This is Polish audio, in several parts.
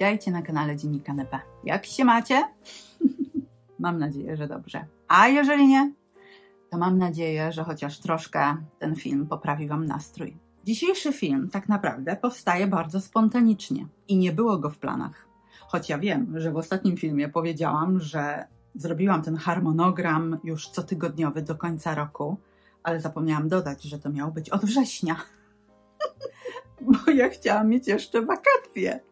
Witajcie na kanale Dziennika NP. Jak się macie? mam nadzieję, że dobrze. A jeżeli nie, to mam nadzieję, że chociaż troszkę ten film poprawi Wam nastrój. Dzisiejszy film tak naprawdę powstaje bardzo spontanicznie i nie było go w planach. Choć ja wiem, że w ostatnim filmie powiedziałam, że zrobiłam ten harmonogram już cotygodniowy do końca roku, ale zapomniałam dodać, że to miało być od września. Bo ja chciałam mieć jeszcze wakacje.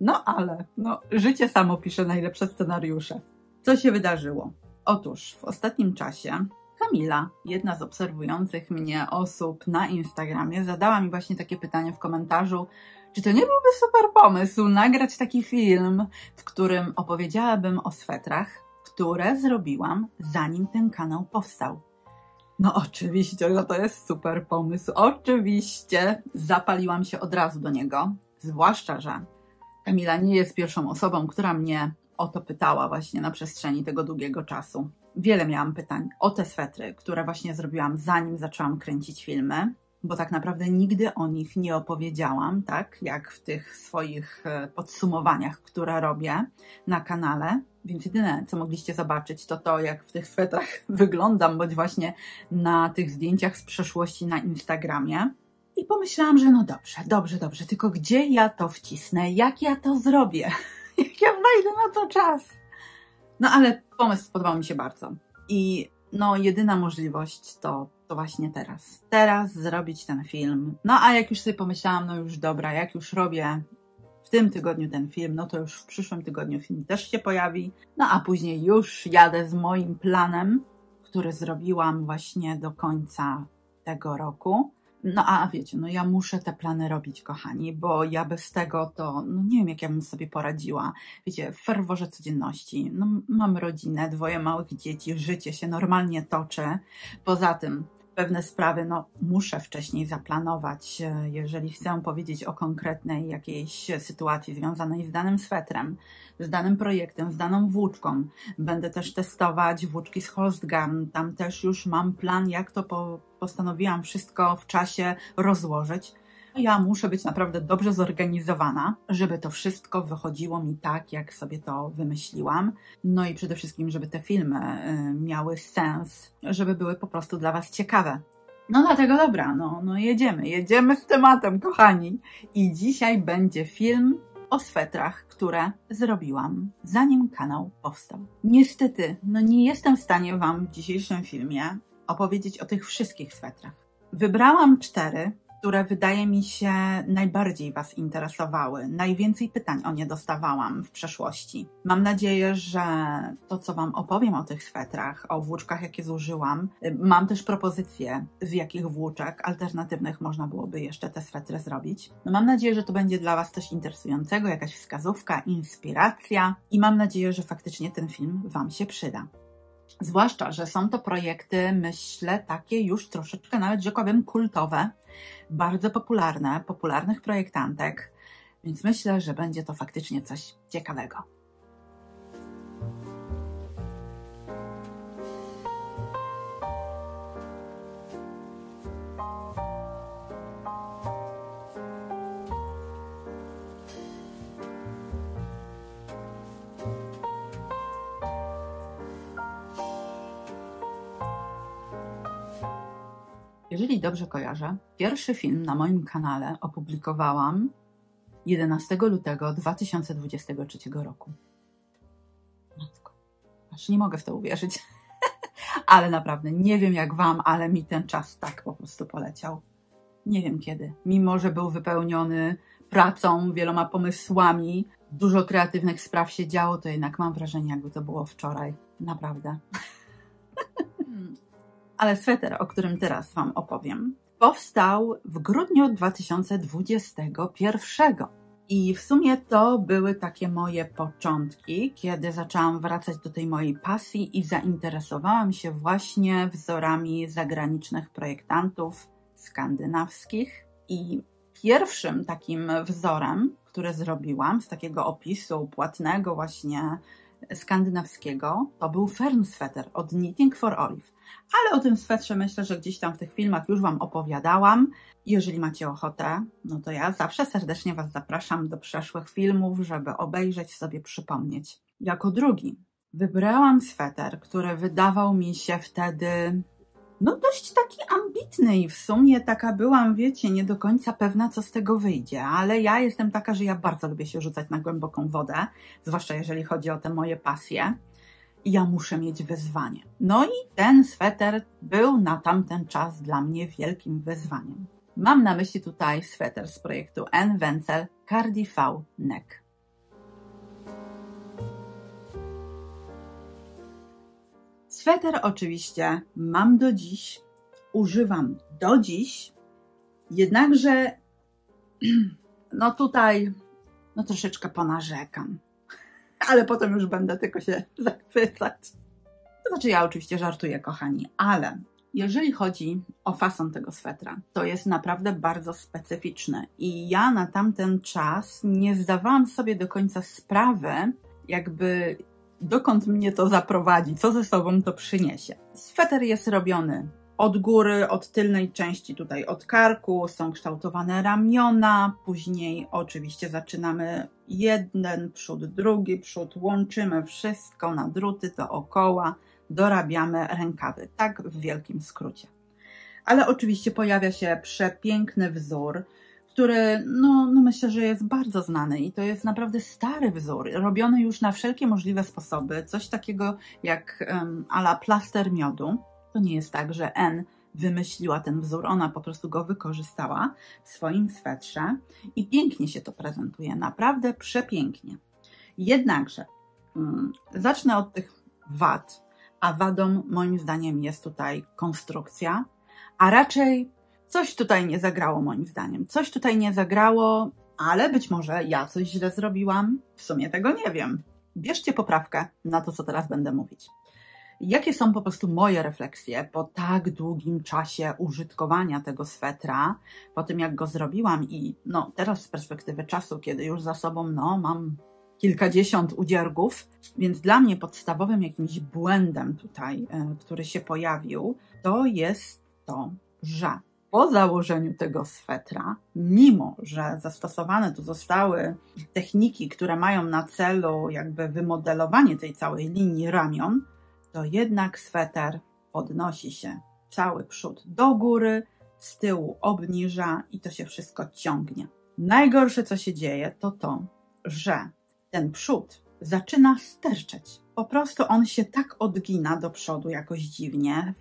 No ale, no, życie samo pisze najlepsze scenariusze. Co się wydarzyło? Otóż w ostatnim czasie Kamila, jedna z obserwujących mnie osób na Instagramie, zadała mi właśnie takie pytanie w komentarzu, czy to nie byłby super pomysł nagrać taki film, w którym opowiedziałabym o swetrach, które zrobiłam zanim ten kanał powstał. No oczywiście, że to jest super pomysł. Oczywiście zapaliłam się od razu do niego, zwłaszcza, że Kamila nie jest pierwszą osobą, która mnie o to pytała właśnie na przestrzeni tego długiego czasu. Wiele miałam pytań o te swetry, które właśnie zrobiłam zanim zaczęłam kręcić filmy, bo tak naprawdę nigdy o nich nie opowiedziałam, tak jak w tych swoich e, podsumowaniach, które robię na kanale. Więc jedyne, co mogliście zobaczyć, to to, jak w tych swetrach wyglądam, bądź właśnie na tych zdjęciach z przeszłości na Instagramie. I pomyślałam, że no dobrze, dobrze, dobrze, tylko gdzie ja to wcisnę, jak ja to zrobię, jak ja znajdę na to czas. No ale pomysł spodobał mi się bardzo. I no, jedyna możliwość to, to właśnie teraz. Teraz zrobić ten film. No a jak już sobie pomyślałam, no już dobra, jak już robię w tym tygodniu ten film, no to już w przyszłym tygodniu film też się pojawi. No a później już jadę z moim planem, który zrobiłam właśnie do końca tego roku. No a wiecie, no ja muszę te plany robić, kochani, bo ja bez tego to, no nie wiem, jak ja bym sobie poradziła. Wiecie, w ferworze codzienności. No mam rodzinę, dwoje małych dzieci, życie się normalnie toczy. Poza tym pewne sprawy no, muszę wcześniej zaplanować, jeżeli chcę powiedzieć o konkretnej jakiejś sytuacji związanej z danym swetrem, z danym projektem, z daną włóczką. Będę też testować włóczki z Holstgarn. Tam też już mam plan, jak to po, postanowiłam wszystko w czasie rozłożyć. Ja muszę być naprawdę dobrze zorganizowana, żeby to wszystko wychodziło mi tak, jak sobie to wymyśliłam. No i przede wszystkim, żeby te filmy y, miały sens, żeby były po prostu dla Was ciekawe. No dlatego dobra, no, no jedziemy, jedziemy z tematem, kochani. I dzisiaj będzie film o swetrach, które zrobiłam, zanim kanał powstał. Niestety, no nie jestem w stanie Wam w dzisiejszym filmie opowiedzieć o tych wszystkich swetrach. Wybrałam cztery, które wydaje mi się najbardziej Was interesowały. Najwięcej pytań o nie dostawałam w przeszłości. Mam nadzieję, że to, co Wam opowiem o tych swetrach, o włóczkach, jakie zużyłam, mam też propozycje, z jakich włóczek alternatywnych można byłoby jeszcze te swetry zrobić. No mam nadzieję, że to będzie dla Was coś interesującego, jakaś wskazówka, inspiracja i mam nadzieję, że faktycznie ten film Wam się przyda. Zwłaszcza, że są to projekty, myślę, takie już troszeczkę nawet rzekłabym kultowe, bardzo popularne, popularnych projektantek, więc myślę, że będzie to faktycznie coś ciekawego. Jeżeli dobrze kojarzę, pierwszy film na moim kanale opublikowałam 11 lutego 2023 roku. Matko, aż nie mogę w to uwierzyć. ale naprawdę, nie wiem jak Wam, ale mi ten czas tak po prostu poleciał. Nie wiem kiedy. Mimo, że był wypełniony pracą, wieloma pomysłami, dużo kreatywnych spraw się działo, to jednak mam wrażenie, jakby to było wczoraj. Naprawdę. ale sweter, o którym teraz Wam opowiem, powstał w grudniu 2021. I w sumie to były takie moje początki, kiedy zaczęłam wracać do tej mojej pasji i zainteresowałam się właśnie wzorami zagranicznych projektantów skandynawskich. I pierwszym takim wzorem, który zrobiłam z takiego opisu płatnego, właśnie skandynawskiego, to był Fern Sweater od Knitting for Olive. Ale o tym swetrze myślę, że gdzieś tam w tych filmach już Wam opowiadałam. Jeżeli macie ochotę, no to ja zawsze serdecznie Was zapraszam do przeszłych filmów, żeby obejrzeć sobie, przypomnieć. Jako drugi wybrałam sweter, który wydawał mi się wtedy no dość taki ambitny i w sumie taka byłam, wiecie, nie do końca pewna, co z tego wyjdzie, ale ja jestem taka, że ja bardzo lubię się rzucać na głęboką wodę, zwłaszcza jeżeli chodzi o te moje pasje. I ja muszę mieć wyzwanie. No i ten sweter był na tamten czas dla mnie wielkim wyzwaniem. Mam na myśli tutaj sweter z projektu N. Wenzel Cardi V Neck. Sweter oczywiście mam do dziś, używam do dziś, jednakże no tutaj no troszeczkę ponarzekam, ale potem już będę tylko się zachwycać. Znaczy ja oczywiście żartuję, kochani, ale jeżeli chodzi o fason tego swetra, to jest naprawdę bardzo specyficzny i ja na tamten czas nie zdawałam sobie do końca sprawy, jakby dokąd mnie to zaprowadzi, co ze sobą to przyniesie. Sweter jest robiony od góry, od tylnej części, tutaj od karku, są kształtowane ramiona, później oczywiście zaczynamy jeden przód, drugi przód, łączymy wszystko na druty dookoła, dorabiamy rękawy, tak w wielkim skrócie. Ale oczywiście pojawia się przepiękny wzór, który no, no myślę, że jest bardzo znany i to jest naprawdę stary wzór, robiony już na wszelkie możliwe sposoby. Coś takiego jak um, ala plaster miodu. To nie jest tak, że N wymyśliła ten wzór, ona po prostu go wykorzystała w swoim swetrze i pięknie się to prezentuje, naprawdę przepięknie. Jednakże um, zacznę od tych wad, a wadą moim zdaniem jest tutaj konstrukcja, a raczej Coś tutaj nie zagrało moim zdaniem. Coś tutaj nie zagrało, ale być może ja coś źle zrobiłam. W sumie tego nie wiem. Bierzcie poprawkę na to, co teraz będę mówić. Jakie są po prostu moje refleksje po tak długim czasie użytkowania tego swetra, po tym jak go zrobiłam i no teraz z perspektywy czasu, kiedy już za sobą no mam kilkadziesiąt udziergów, więc dla mnie podstawowym jakimś błędem tutaj, e, który się pojawił, to jest to, że po założeniu tego swetra, mimo że zastosowane tu zostały techniki, które mają na celu jakby wymodelowanie tej całej linii ramion, to jednak sweter podnosi się cały przód do góry, z tyłu obniża i to się wszystko ciągnie. Najgorsze, co się dzieje, to to, że ten przód zaczyna sterczeć. Po prostu on się tak odgina do przodu jakoś dziwnie,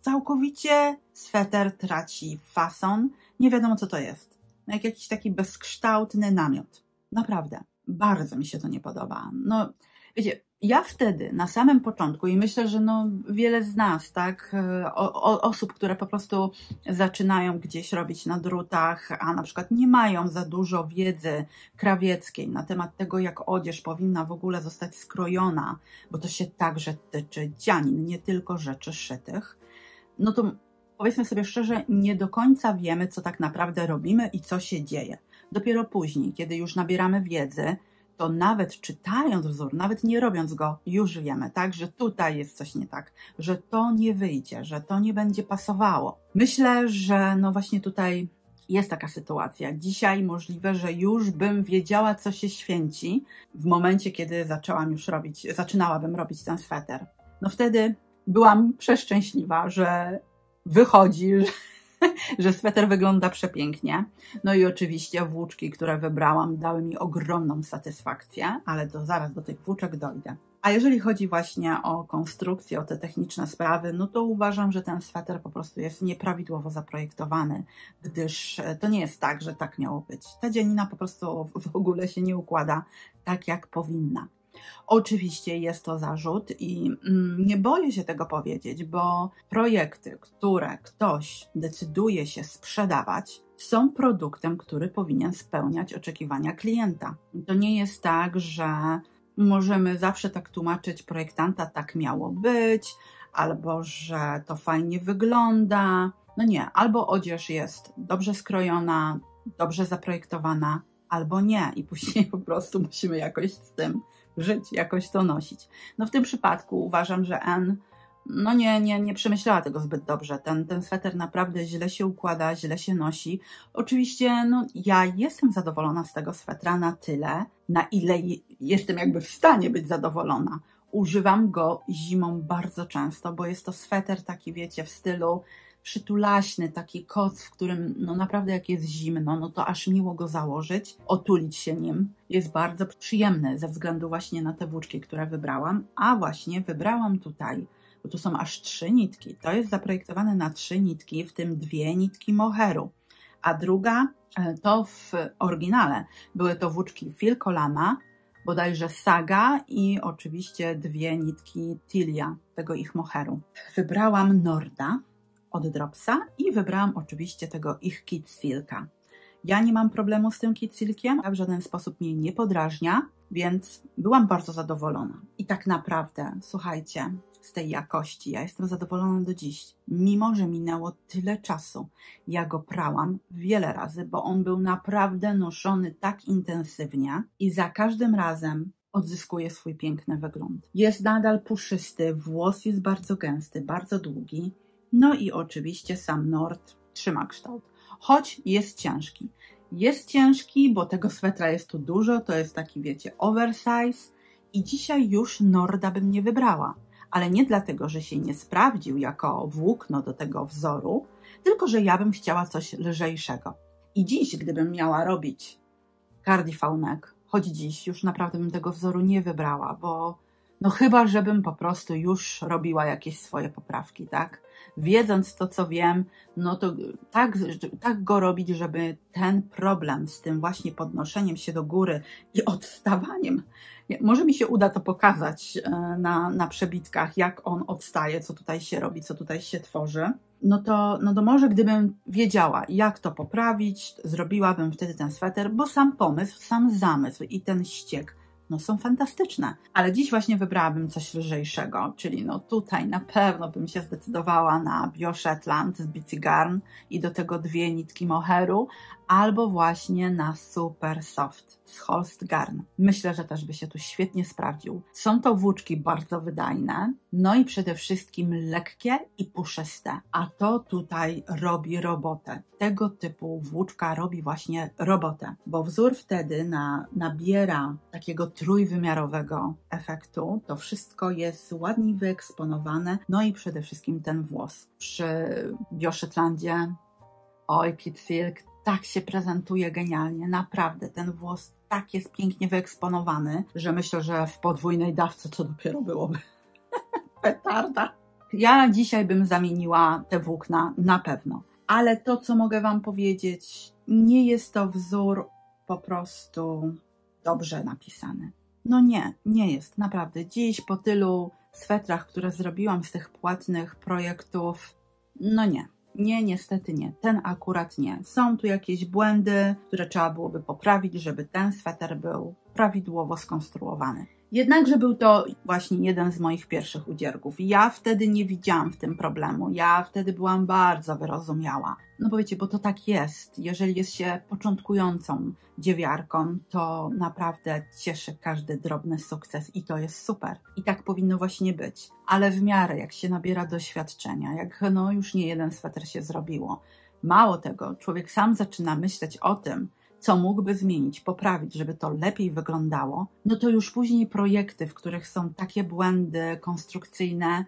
całkowicie sweter traci fason. Nie wiadomo, co to jest. Jak jakiś taki bezkształtny namiot. Naprawdę, bardzo mi się to nie podoba. No, wiecie, ja wtedy, na samym początku, i myślę, że no, wiele z nas, tak, o, o, osób, które po prostu zaczynają gdzieś robić na drutach, a na przykład nie mają za dużo wiedzy krawieckiej na temat tego, jak odzież powinna w ogóle zostać skrojona, bo to się także tyczy dzianin, nie tylko rzeczy szytych, no to powiedzmy sobie szczerze, nie do końca wiemy, co tak naprawdę robimy i co się dzieje. Dopiero później, kiedy już nabieramy wiedzy, to nawet czytając wzór, nawet nie robiąc go, już wiemy, tak, że tutaj jest coś nie tak, że to nie wyjdzie, że to nie będzie pasowało. Myślę, że no właśnie tutaj jest taka sytuacja. Dzisiaj możliwe, że już bym wiedziała, co się święci w momencie, kiedy zaczęłam już robić, zaczynałabym robić ten sweter. No wtedy byłam przeszczęśliwa, że wychodzi, że, że sweter wygląda przepięknie. No i oczywiście włóczki, które wybrałam, dały mi ogromną satysfakcję, ale to zaraz do tych włóczek dojdę. A jeżeli chodzi właśnie o konstrukcję, o te techniczne sprawy, no to uważam, że ten sweter po prostu jest nieprawidłowo zaprojektowany, gdyż to nie jest tak, że tak miało być. Ta dzianina po prostu w ogóle się nie układa tak, jak powinna. Oczywiście jest to zarzut i mm, nie boję się tego powiedzieć, bo projekty, które ktoś decyduje się sprzedawać, są produktem, który powinien spełniać oczekiwania klienta. To nie jest tak, że możemy zawsze tak tłumaczyć projektanta, tak miało być, albo że to fajnie wygląda. No nie, albo odzież jest dobrze skrojona, dobrze zaprojektowana, albo nie, i później po prostu musimy jakoś z tym żyć, jakoś to nosić. No w tym przypadku uważam, że N no nie, nie, nie przemyślała tego zbyt dobrze. Ten, ten sweter naprawdę źle się układa, źle się nosi. Oczywiście, no ja jestem zadowolona z tego swetra na tyle, na ile jestem jakby w stanie być zadowolona. Używam go zimą bardzo często, bo jest to sweter taki, wiecie, w stylu przytulaśny, taki koc, w którym no naprawdę jak jest zimno, no to aż miło go założyć, otulić się nim. Jest bardzo przyjemny ze względu właśnie na te włóczki, które wybrałam, a właśnie wybrałam tutaj bo tu są aż trzy nitki. To jest zaprojektowane na trzy nitki, w tym dwie nitki moheru. A druga e, to w oryginale były to włóczki Filcolama, bodajże Saga i oczywiście dwie nitki Tilia, tego ich moheru. Wybrałam Norda od Dropsa i wybrałam oczywiście tego ich Kit Silka. Ja nie mam problemu z tym Kit Silkiem, a w żaden sposób mnie nie podrażnia, więc byłam bardzo zadowolona. I tak naprawdę, słuchajcie, z tej jakości. Ja jestem zadowolona do dziś, mimo że minęło tyle czasu. Ja go prałam wiele razy, bo on był naprawdę noszony tak intensywnie i za każdym razem odzyskuje swój piękny wygląd. Jest nadal puszysty, włos jest bardzo gęsty, bardzo długi. No i oczywiście sam Nord trzyma kształt, choć jest ciężki. Jest ciężki, bo tego swetra jest tu dużo, to jest taki, wiecie, oversize i dzisiaj już Norda bym nie wybrała ale nie dlatego, że się nie sprawdził jako włókno do tego wzoru, tylko że ja bym chciała coś lżejszego. I dziś, gdybym miała robić kardifaunek, choć dziś już naprawdę bym tego wzoru nie wybrała, bo no chyba, żebym po prostu już robiła jakieś swoje poprawki, tak? Wiedząc to, co wiem, no to tak, tak go robić, żeby ten problem z tym właśnie podnoszeniem się do góry i odstawaniem może mi się uda to pokazać e, na, na przebitkach, jak on odstaje, co tutaj się robi, co tutaj się tworzy. No to, no to może gdybym wiedziała, jak to poprawić, zrobiłabym wtedy ten sweter, bo sam pomysł, sam zamysł i ten ściek no są fantastyczne. Ale dziś właśnie wybrałabym coś lżejszego, czyli no tutaj na pewno bym się zdecydowała na Bio Shetland z Bitsy Garn i do tego dwie nitki moheru, albo właśnie na Super Soft z Holst Garn. Myślę, że też by się tu świetnie sprawdził. Są to włóczki bardzo wydajne, no i przede wszystkim lekkie i puszyste, a to tutaj robi robotę. Tego typu włóczka robi właśnie robotę, bo wzór wtedy na, nabiera takiego trójwymiarowego efektu. To wszystko jest ładnie wyeksponowane, no i przede wszystkim ten włos. Przy Bioszetlandzie Oj, Kid Silk tak się prezentuje genialnie, naprawdę. Ten włos tak jest pięknie wyeksponowany, że myślę, że w podwójnej dawce to dopiero byłoby petarda. Ja dzisiaj bym zamieniła te włókna na pewno. Ale to, co mogę Wam powiedzieć, nie jest to wzór po prostu dobrze napisany. No nie, nie jest, naprawdę. Dziś po tylu swetrach, które zrobiłam z tych płatnych projektów, no nie. Nie, niestety nie. Ten akurat nie. Są tu jakieś błędy, które trzeba byłoby poprawić, żeby ten sweter był prawidłowo skonstruowany. Jednakże był to właśnie jeden z moich pierwszych udzierków. Ja wtedy nie widziałam w tym problemu. Ja wtedy byłam bardzo wyrozumiała. No powiecie, bo to tak jest. Jeżeli jest się początkującą dziewiarką, to naprawdę cieszy każdy drobny sukces i to jest super. I tak powinno właśnie być. Ale w miarę, jak się nabiera doświadczenia, jak no już nie jeden sweter się zrobiło. Mało tego, człowiek sam zaczyna myśleć o tym, co mógłby zmienić, poprawić, żeby to lepiej wyglądało, no to już później projekty, w których są takie błędy konstrukcyjne,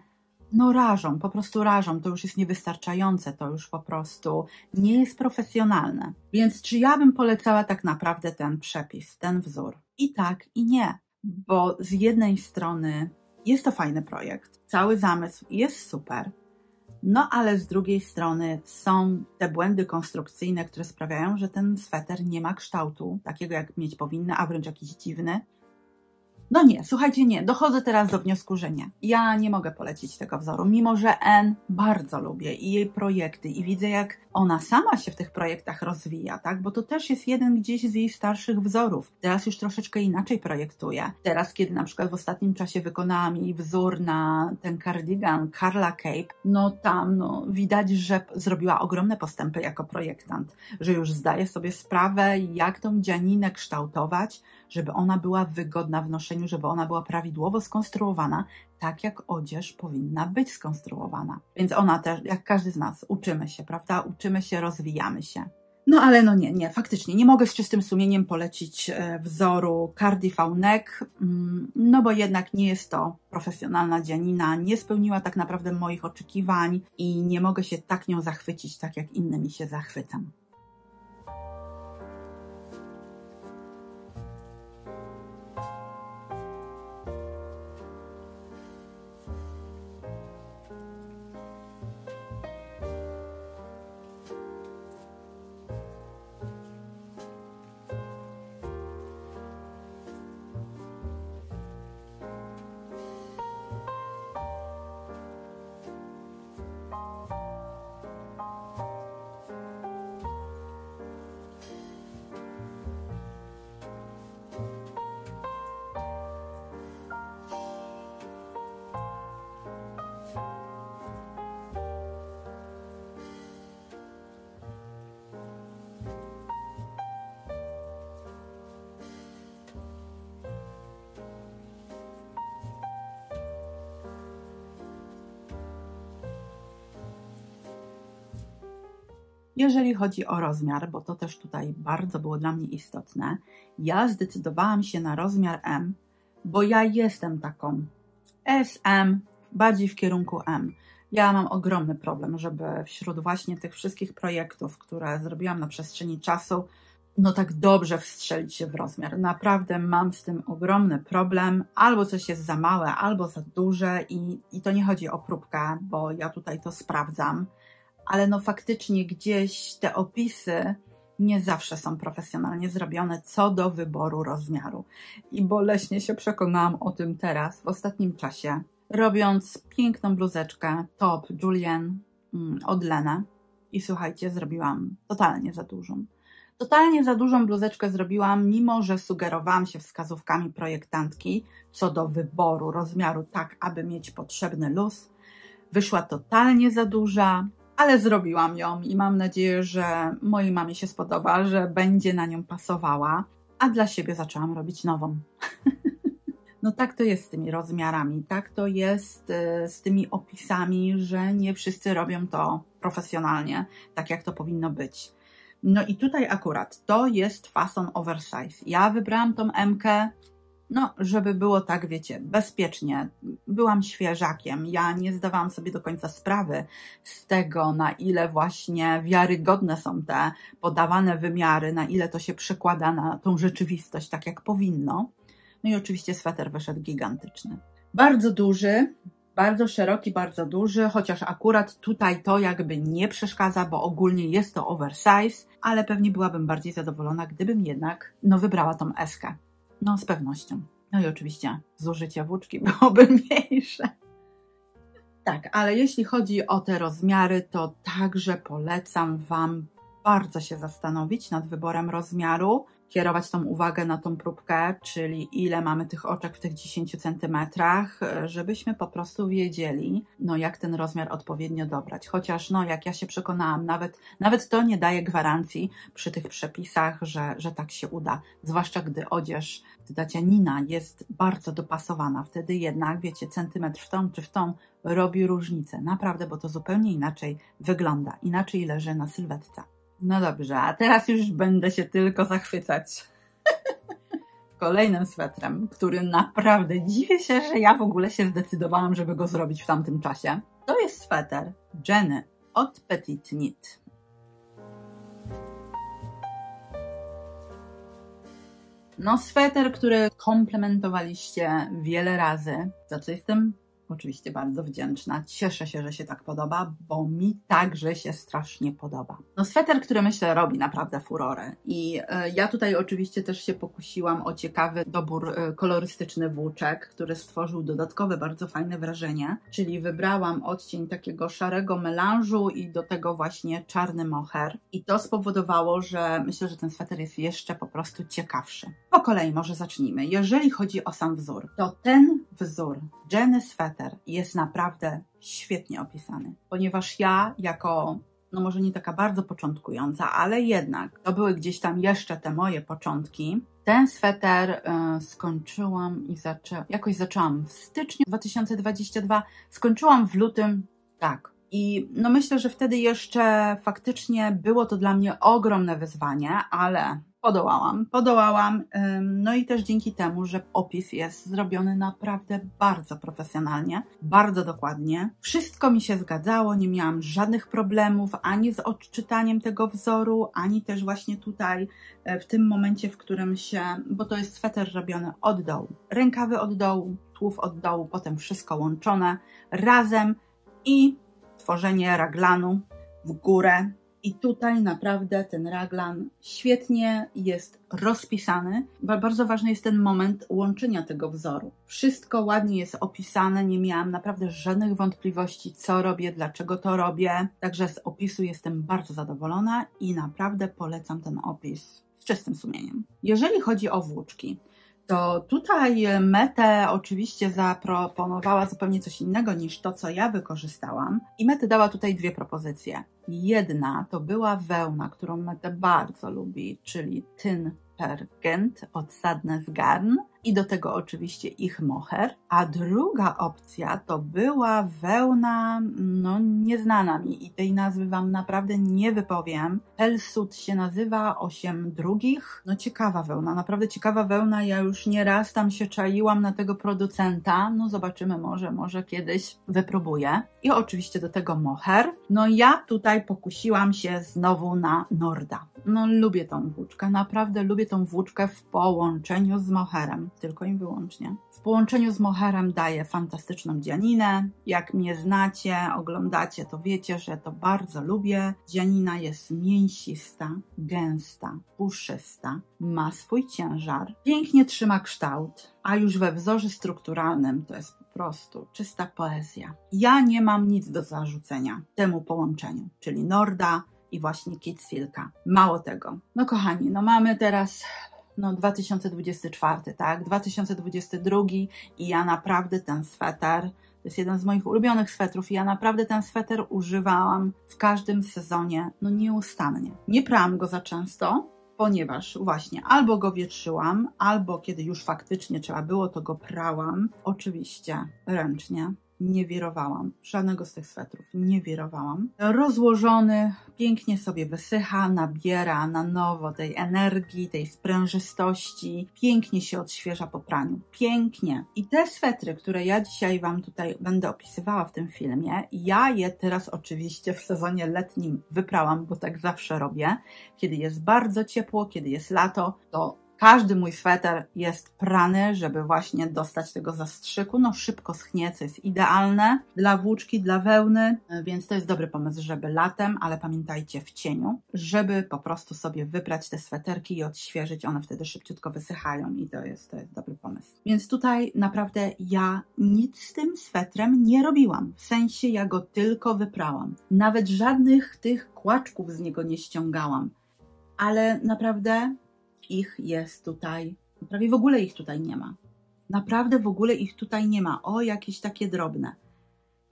no rażą, po prostu rażą, to już jest niewystarczające, to już po prostu nie jest profesjonalne. Więc czy ja bym polecała tak naprawdę ten przepis, ten wzór? I tak, i nie, bo z jednej strony jest to fajny projekt, cały zamysł jest super, no ale z drugiej strony są te błędy konstrukcyjne, które sprawiają, że ten sweter nie ma kształtu takiego, jak mieć powinny, a wręcz jakiś dziwny. No nie, słuchajcie, nie, dochodzę teraz do wniosku, że nie. Ja nie mogę polecić tego wzoru, mimo że N bardzo lubię i jej projekty i widzę, jak ona sama się w tych projektach rozwija, tak? Bo to też jest jeden gdzieś z jej starszych wzorów. Teraz już troszeczkę inaczej projektuje. Teraz, kiedy na przykład w ostatnim czasie wykonałam jej wzór na ten cardigan Carla Cape, no tam no, widać, że zrobiła ogromne postępy jako projektant, że już zdaje sobie sprawę, jak tą dzianinę kształtować, żeby ona była wygodna w noszeniu żeby ona była prawidłowo skonstruowana, tak jak odzież powinna być skonstruowana. Więc ona też, jak każdy z nas, uczymy się, prawda? Uczymy się, rozwijamy się. No ale no nie, nie, faktycznie nie mogę z czystym sumieniem polecić e, wzoru Cardiff Neck, mm, no bo jednak nie jest to profesjonalna dzianina, nie spełniła tak naprawdę moich oczekiwań i nie mogę się tak nią zachwycić, tak jak innymi się zachwycam. Jeżeli chodzi o rozmiar, bo to też tutaj bardzo było dla mnie istotne, ja zdecydowałam się na rozmiar M, bo ja jestem taką SM, bardziej w kierunku M. Ja mam ogromny problem, żeby wśród właśnie tych wszystkich projektów, które zrobiłam na przestrzeni czasu, no tak dobrze wstrzelić się w rozmiar. Naprawdę mam z tym ogromny problem. Albo coś jest za małe, albo za duże i, i to nie chodzi o próbkę, bo ja tutaj to sprawdzam ale no faktycznie gdzieś te opisy nie zawsze są profesjonalnie zrobione co do wyboru rozmiaru. I boleśnie się przekonałam o tym teraz, w ostatnim czasie, robiąc piękną bluzeczkę top Julian mm, od Lena. I słuchajcie, zrobiłam totalnie za dużą. Totalnie za dużą bluzeczkę zrobiłam, mimo że sugerowałam się wskazówkami projektantki co do wyboru rozmiaru, tak aby mieć potrzebny luz. Wyszła totalnie za duża, ale zrobiłam ją i mam nadzieję, że mojej mamie się spodoba, że będzie na nią pasowała, a dla siebie zaczęłam robić nową. no tak to jest z tymi rozmiarami, tak to jest e, z tymi opisami, że nie wszyscy robią to profesjonalnie, tak jak to powinno być. No i tutaj akurat to jest fason oversize. Ja wybrałam tą MK no, żeby było tak, wiecie, bezpiecznie. Byłam świeżakiem. Ja nie zdawałam sobie do końca sprawy z tego, na ile właśnie wiarygodne są te podawane wymiary, na ile to się przekłada na tą rzeczywistość tak, jak powinno. No i oczywiście sweter wyszedł gigantyczny. Bardzo duży, bardzo szeroki, bardzo duży, chociaż akurat tutaj to jakby nie przeszkadza, bo ogólnie jest to oversize, ale pewnie byłabym bardziej zadowolona, gdybym jednak no, wybrała tą eskę. No, z pewnością. No i oczywiście zużycie włóczki byłoby mniejsze. Tak, ale jeśli chodzi o te rozmiary, to także polecam Wam bardzo się zastanowić nad wyborem rozmiaru, kierować tą uwagę na tą próbkę, czyli ile mamy tych oczek w tych 10 centymetrach, żebyśmy po prostu wiedzieli, no jak ten rozmiar odpowiednio dobrać. Chociaż, no jak ja się przekonałam, nawet, nawet to nie daje gwarancji przy tych przepisach, że, że tak się uda. Zwłaszcza gdy odzież, gdy dacianina jest bardzo dopasowana, wtedy jednak, wiecie, centymetr w tą czy w tą robi różnicę. Naprawdę, bo to zupełnie inaczej wygląda, inaczej leży na sylwetce. No dobrze, a teraz już będę się tylko zachwycać kolejnym swetrem, który naprawdę dziwię się, że ja w ogóle się zdecydowałam, żeby go zrobić w tamtym czasie. To jest sweter Jenny od Petit Knit. No, sweter, który komplementowaliście wiele razy, za co jestem oczywiście bardzo wdzięczna. Cieszę się, że się tak podoba, bo mi także się strasznie podoba. No sweter, który myślę robi naprawdę furorę i e, ja tutaj oczywiście też się pokusiłam o ciekawy dobór e, kolorystyczny włóczek, który stworzył dodatkowe bardzo fajne wrażenie, czyli wybrałam odcień takiego szarego melanżu i do tego właśnie czarny moher i to spowodowało, że myślę, że ten sweter jest jeszcze po prostu ciekawszy. Po kolei może zacznijmy. Jeżeli chodzi o sam wzór, to ten wzór Jenny Sweater jest naprawdę świetnie opisany, ponieważ ja jako no może nie taka bardzo początkująca, ale jednak to były gdzieś tam jeszcze te moje początki. Ten sweter y, skończyłam i zaczę... jakoś zaczęłam w styczniu 2022, skończyłam w lutym, tak. I no myślę, że wtedy jeszcze faktycznie było to dla mnie ogromne wyzwanie, ale Podołałam, podołałam. No i też dzięki temu, że opis jest zrobiony naprawdę bardzo profesjonalnie, bardzo dokładnie. Wszystko mi się zgadzało, nie miałam żadnych problemów ani z odczytaniem tego wzoru, ani też właśnie tutaj, e, w tym momencie, w którym się, bo to jest sweter robiony od dołu. Rękawy od dołu, tłów od dołu, potem wszystko łączone razem i tworzenie raglanu w górę i tutaj naprawdę ten raglan świetnie jest rozpisany. Bardzo ważny jest ten moment łączenia tego wzoru. Wszystko ładnie jest opisane, nie miałam naprawdę żadnych wątpliwości, co robię, dlaczego to robię. Także z opisu jestem bardzo zadowolona i naprawdę polecam ten opis z czystym sumieniem. Jeżeli chodzi o włóczki, to tutaj Metę oczywiście zaproponowała zupełnie coś innego niż to, co ja wykorzystałam. I Metę dała tutaj dwie propozycje. Jedna to była wełna, którą Metę bardzo lubi, czyli tyn pergent od Sadness Garn i do tego oczywiście ich moher. A druga opcja to była wełna, no nieznana mi i tej nazwy Wam naprawdę nie wypowiem. Pelsud się nazywa 8 drugich. No ciekawa wełna, naprawdę ciekawa wełna. Ja już nie raz tam się czaiłam na tego producenta. No zobaczymy, może, może kiedyś wypróbuję. I oczywiście do tego moher. No ja tutaj pokusiłam się znowu na Norda. No lubię tą włóczkę, naprawdę lubię tą włóczkę w połączeniu z moherem tylko i wyłącznie. W połączeniu z moherem daje fantastyczną dzianinę. Jak mnie znacie, oglądacie, to wiecie, że to bardzo lubię. Dzianina jest mięsista, gęsta, puszysta, ma swój ciężar, pięknie trzyma kształt, a już we wzorze strukturalnym to jest po prostu czysta poezja. Ja nie mam nic do zarzucenia temu połączeniu, czyli Norda, i właśnie Silka. Mało tego. No kochani, no mamy teraz no 2024, tak? 2022 i ja naprawdę ten sweter, to jest jeden z moich ulubionych swetrów i ja naprawdę ten sweter używałam w każdym sezonie, no nieustannie. Nie prałam go za często, ponieważ właśnie albo go wietrzyłam, albo kiedy już faktycznie trzeba było, to go prałam, oczywiście ręcznie, nie wirowałam. Żadnego z tych swetrów nie wirowałam. Rozłożony, pięknie sobie wysycha, nabiera na nowo tej energii, tej sprężystości, pięknie się odświeża po praniu. Pięknie. I te swetry, które ja dzisiaj Wam tutaj będę opisywała w tym filmie, ja je teraz oczywiście w sezonie letnim wyprałam, bo tak zawsze robię. Kiedy jest bardzo ciepło, kiedy jest lato, to każdy mój sweter jest prany, żeby właśnie dostać tego zastrzyku. No szybko schnie, co jest idealne dla włóczki, dla wełny, więc to jest dobry pomysł, żeby latem, ale pamiętajcie w cieniu, żeby po prostu sobie wybrać te sweterki i odświeżyć. One wtedy szybciutko wysychają i to jest, to jest dobry pomysł. Więc tutaj naprawdę ja nic z tym swetrem nie robiłam. W sensie ja go tylko wyprałam. Nawet żadnych tych kłaczków z niego nie ściągałam. Ale naprawdę ich jest tutaj, prawie w ogóle ich tutaj nie ma. Naprawdę w ogóle ich tutaj nie ma. O, jakieś takie drobne.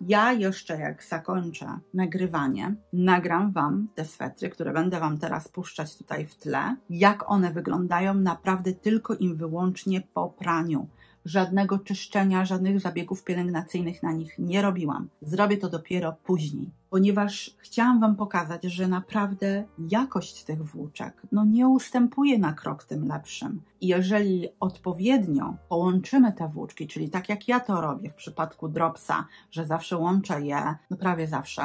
Ja jeszcze jak zakończę nagrywanie, nagram Wam te swetry, które będę Wam teraz puszczać tutaj w tle, jak one wyglądają naprawdę tylko i wyłącznie po praniu żadnego czyszczenia, żadnych zabiegów pielęgnacyjnych na nich nie robiłam. Zrobię to dopiero później, ponieważ chciałam Wam pokazać, że naprawdę jakość tych włóczek no nie ustępuje na krok tym lepszym. I jeżeli odpowiednio połączymy te włóczki, czyli tak jak ja to robię w przypadku dropsa, że zawsze łączę je, no prawie zawsze,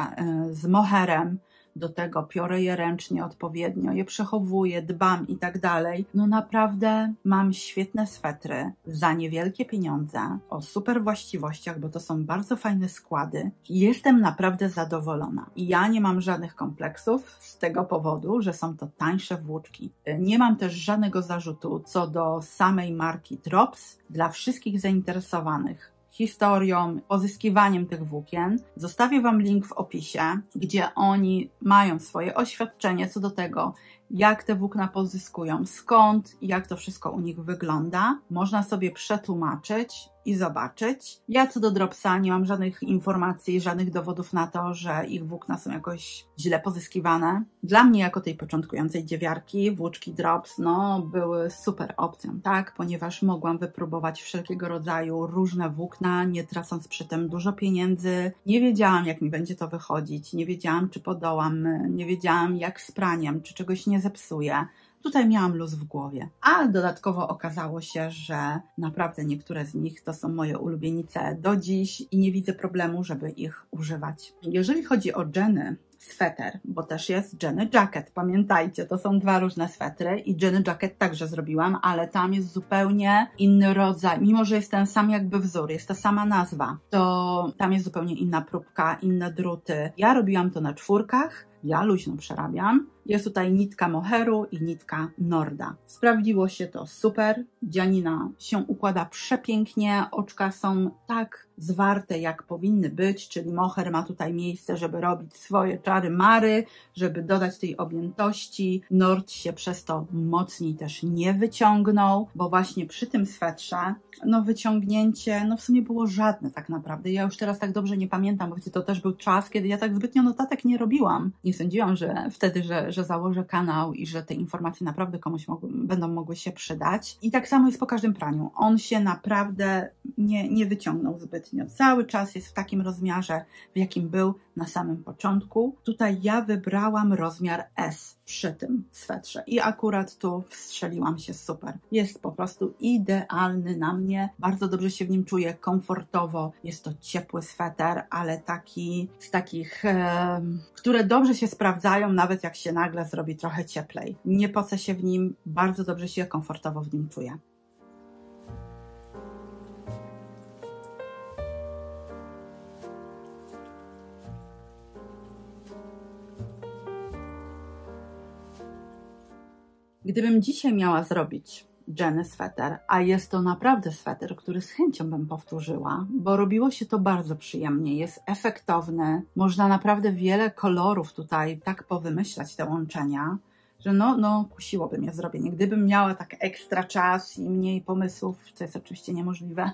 y, z moherem, do tego piorę je ręcznie odpowiednio, je przechowuję, dbam i tak dalej. No naprawdę mam świetne swetry za niewielkie pieniądze, o super właściwościach, bo to są bardzo fajne składy. Jestem naprawdę zadowolona. I ja nie mam żadnych kompleksów z tego powodu, że są to tańsze włóczki. Nie mam też żadnego zarzutu co do samej marki Drops dla wszystkich zainteresowanych historią, pozyskiwaniem tych włókien. Zostawię Wam link w opisie, gdzie oni mają swoje oświadczenie co do tego, jak te włókna pozyskują, skąd, jak to wszystko u nich wygląda. Można sobie przetłumaczyć i zobaczyć. Ja co do dropsa nie mam żadnych informacji, żadnych dowodów na to, że ich włókna są jakoś źle pozyskiwane. Dla mnie, jako tej początkującej dziewiarki, włóczki drops, no, były super opcją, tak? Ponieważ mogłam wypróbować wszelkiego rodzaju różne włókna, nie tracąc przy tym dużo pieniędzy. Nie wiedziałam, jak mi będzie to wychodzić, nie wiedziałam, czy podołam, nie wiedziałam, jak z praniem, czy czegoś nie zepsuję. Tutaj miałam luz w głowie. A dodatkowo okazało się, że naprawdę niektóre z nich to są moje ulubienice do dziś i nie widzę problemu, żeby ich używać. Jeżeli chodzi o Jenny, sweter, bo też jest Jenny Jacket. Pamiętajcie, to są dwa różne swetry i Jenny Jacket także zrobiłam, ale tam jest zupełnie inny rodzaj. Mimo, że jest ten sam jakby wzór, jest ta sama nazwa, to tam jest zupełnie inna próbka, inne druty. Ja robiłam to na czwórkach, ja luźno przerabiam. Jest tutaj nitka moheru i nitka norda. Sprawdziło się to super. Dzianina się układa przepięknie. Oczka są tak zwarte, jak powinny być, czyli moher ma tutaj miejsce, żeby robić swoje czary mary, żeby dodać tej objętości. Nord się przez to mocniej też nie wyciągnął, bo właśnie przy tym swetrze no wyciągnięcie, no w sumie było żadne tak naprawdę. Ja już teraz tak dobrze nie pamiętam, bo to też był czas, kiedy ja tak zbytnio notatek nie robiłam. Nie sądziłam, że wtedy, że, że założę kanał i że te informacje naprawdę komuś mogły, będą mogły się przydać. I tak samo jest po każdym praniu. On się naprawdę nie, nie wyciągnął zbytnio. Cały czas jest w takim rozmiarze, w jakim był na samym początku. Tutaj ja wybrałam rozmiar S przy tym swetrze i akurat tu wstrzeliłam się super. Jest po prostu idealny na mnie. Bardzo dobrze się w nim czuję, komfortowo. Jest to ciepły sweter, ale taki z takich, e, które dobrze się sprawdzają, nawet jak się nagle zrobi trochę cieplej. Nie pocę się w nim, bardzo dobrze się komfortowo w nim czuję. Gdybym dzisiaj miała zrobić Jenny sweter, a jest to naprawdę sweter, który z chęcią bym powtórzyła, bo robiło się to bardzo przyjemnie, jest efektowny, można naprawdę wiele kolorów tutaj tak powymyślać te łączenia, że no, no, kusiłoby mnie zrobienie. Gdybym miała tak ekstra czas i mniej pomysłów, co jest oczywiście niemożliwe,